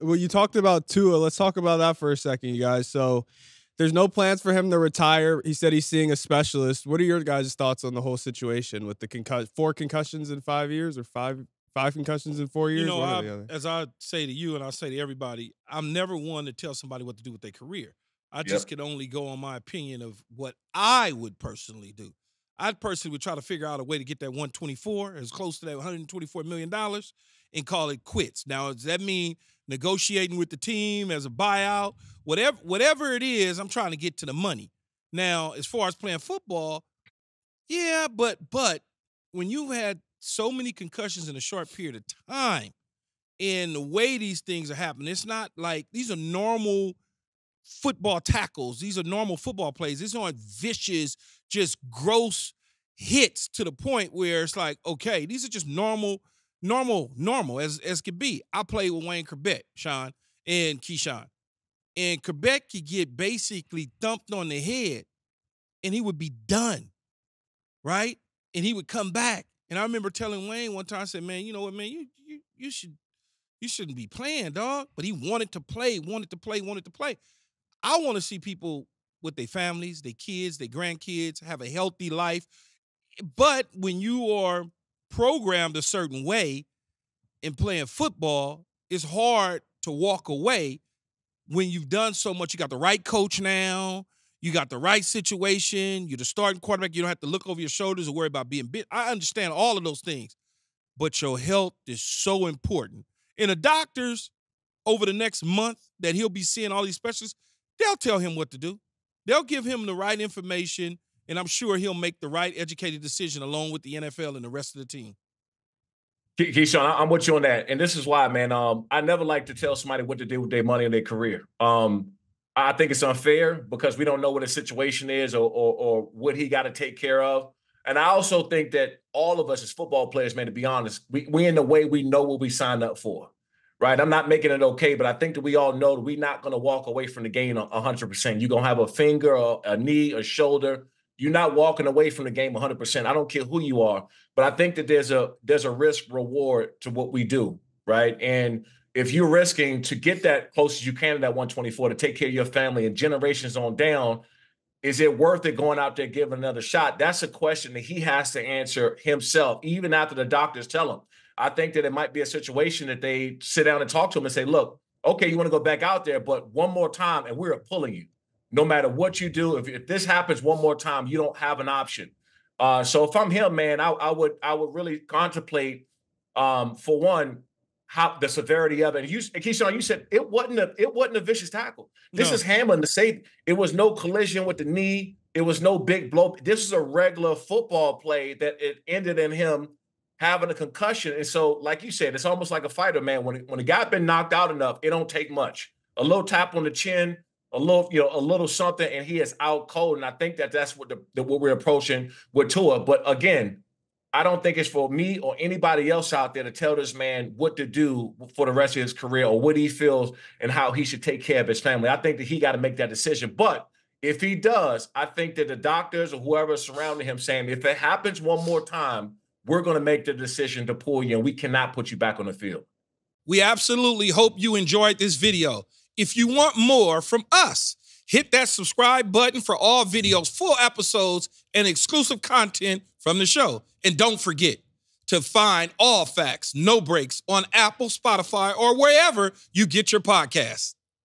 Well, you talked about Tua. Let's talk about that for a second, you guys. So there's no plans for him to retire. He said he's seeing a specialist. What are your guys' thoughts on the whole situation with the concussion? Four concussions in five years, or five five concussions in four years? You know, I, as I say to you, and I say to everybody, I'm never one to tell somebody what to do with their career. I just yep. can only go on my opinion of what I would personally do. I personally would try to figure out a way to get that 124 as close to that 124 million dollars and call it quits. Now, does that mean negotiating with the team as a buyout? Whatever, whatever it is, I'm trying to get to the money. Now, as far as playing football, yeah, but but when you've had so many concussions in a short period of time, and the way these things are happening, it's not like these are normal football tackles. These are normal football plays. These aren't vicious, just gross hits to the point where it's like, okay, these are just normal, normal, normal as as could be. I played with Wayne Chrebet, Shawne, and Keyshawn. And Chrebet could get basically thumped on the head and he would be done. Right? And he would come back. And I remember telling Wayne one time, I said, man, you know what, man, you you you should you shouldn't be playing, dog. But he wanted to play, wanted to play, wanted to play. I want to see people with their families, their kids, their grandkids have a healthy life. But when you are programmed a certain way in playing football, it's hard to walk away when you've done so much. You got the right coach now, you got the right situation, you're the starting quarterback, you don't have to look over your shoulders or worry about being bit. I understand all of those things, but your health is so important. And the doctors over the next month that he'll be seeing all these specialists, they'll tell him what to do. They'll give him the right information, and I'm sure he'll make the right educated decision along with the NFL and the rest of the team. Keyshawn, I'm with you on that, and this is why, man. Um, I never like to tell somebody what to do with their money and their career. Um, I think it's unfair because we don't know what the situation is or or, or what he got to take care of. And I also think that all of us as football players, man, to be honest, we we in the way we know what we signed up for right? I'm not making it okay, but I think that we all know that we're not going to walk away from the game 100%. You're going to have a finger, a knee, a shoulder. You're not walking away from the game 100%. I don't care who you are, but I think that there's a there's a risk reward to what we do, right? And if you're risking to get that close as you can to that 124 to take care of your family and generations on down, is it worth it going out there giving another shot? That's a question that he has to answer himself, even after the doctors tell him. I think that it might be a situation that they sit down and talk to him and say, look, okay, you want to go back out there, but one more time, and we're pulling you. No matter what you do, if, if this happens one more time, you don't have an option. Uh, so if I'm him, man, I, I would I would really contemplate um, for one how the severity of it. And you, Keyshawn, you said it wasn't a it wasn't a vicious tackle. This no. is Hamlin to say it was no collision with the knee. It was no big blow. This is a regular football play that it ended in him having a concussion. And so, like you said, it's almost like a fighter, man. When when a guy been knocked out enough, it don't take much. A little tap on the chin, a little, you know, a little something, and he is out cold. And I think that that's what the, the what we're approaching with Tua. But again, I don't think it's for me or anybody else out there to tell this man what to do for the rest of his career or what he feels and how he should take care of his family. I think that he got to make that decision. But if he does, I think that the doctors or whoever surrounding him saying, if it happens one more time, we're going to make the decision to pull you and we cannot put you back on the field. We absolutely hope you enjoyed this video. If you want more from us, hit that subscribe button for all videos, full episodes, and exclusive content from the show. And don't forget to find all facts, no brakes on Apple, Spotify, or wherever you get your podcasts.